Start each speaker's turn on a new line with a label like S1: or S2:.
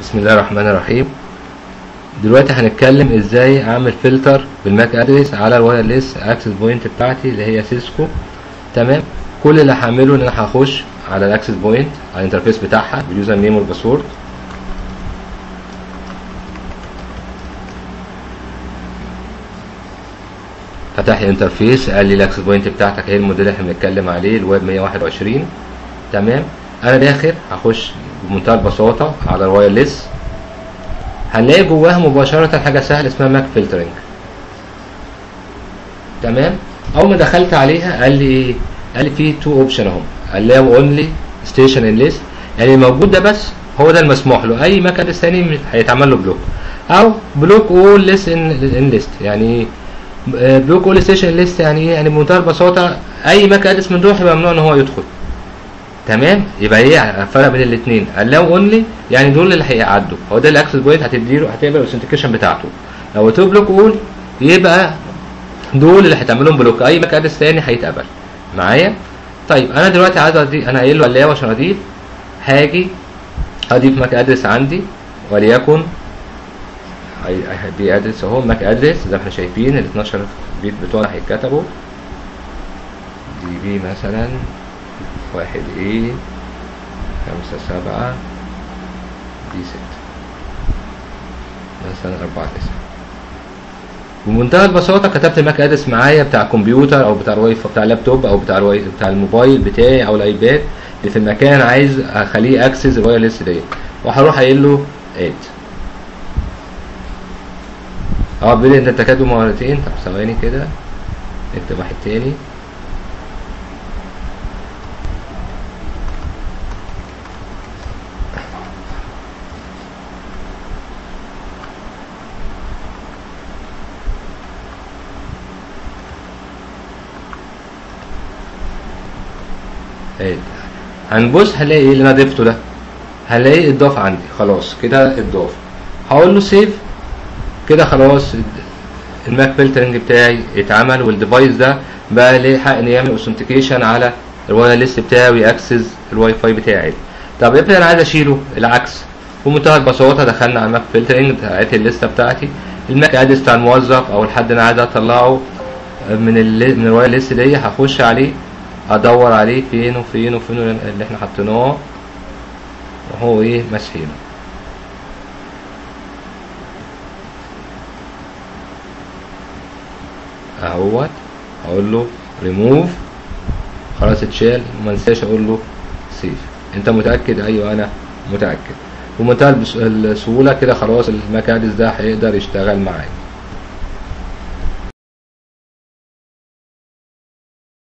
S1: بسم الله الرحمن الرحيم. دلوقتي هنتكلم إزاي أعمل filter بال MAC address على ال wireless access point بتاعتي اللي هي سيسكو. تمام؟ كل اللي هعمله إن أنا هخش على ال access point على ال interface بتاعها بال username وال password. فتح لي interface قال لي ال access point بتاعتك هي الموديل اللي إحنا بنتكلم عليه ال WAP 121 تمام؟ أنا داخل هخش بمنتهى البساطة على ال wireless هنلاقي جواها مباشرة حاجة سهلة اسمها MAC filtering تمام؟ أول ما دخلت عليها قال لي إيه قال لي في two option اهم قال لي only station in list يعني الموجود ده بس هو ده المسموح له. أي MAC address ثاني هيتعمل له block أو block all list in list يعني block all station list يعني إيه؟ يعني بمنتهى البساطة أي MAC address من دول هيبقى ممنوع إن هو يدخل. تمام؟ يبقى إيه؟ الفرق بين الاثنين allow only يعني دول اللي هيعدوا هو ده ال access point هتديله هتقبل ال authentication بتاعته. لو له block all يبقى دول اللي هتعمل لهم block. أي MAC address ثاني هيتقبل. معايا؟ طيب أنا دلوقتي عايز أضيف أنا قايل له allow عشان أضيف. هاجي أضيف MAC address عندي وليكن دي address أهو MAC address زي ما إحنا شايفين ال 12 bit بتوعنا هيتكتبوا. D B مثلا. واحد A خمسة سبعة D ستة. مثلا أربعة تسعة. بمنتهى البساطة كتبت ال MAC address معايا بتاع الكمبيوتر أو بتاع الواي بتاع اللابتوب أو بتاع الواي بتاع الموبايل بتاعي أو الأيباد اللي في المكان عايز أخليه access ال wireless ديت وهروح قايل له add أه بيقول أنت تكاتب مرتين. طب ثواني كده. نكتب واحد تاني. اد هنبص هنلاقي إيه اللي أنا ضفته ده؟ هلاقي اتضاف عندي. خلاص كده اتضاف هقول له save كده خلاص ال MAC filtering بتاعي اتعمل وال device ده بقى ليه حق إن يعمل authentication على ال wireless بتاعي وي access الواي فاي بتاعي. طب افرض أنا عايز أشيله؟ العكس. بمنتهى البساطة دخلنا على ال MAC filtering بتاعت الليستة بتاعتي. ال MAC address بتاع الموظف أو الحد أنا عايز أطلعه من من ال wireless دي هخش عليه. ادور عليه فين وفين وفين اللي إحنا حطيناه وهو إيه مسحينه اهوت أقول له ريموف خلاص اتشال وما انساش أقول له سيف انت متأكد؟ أيوه أنا متأكد. بمنتهى السهولة كده خلاص الماك ادرس ده هيقدر يشتغل معايا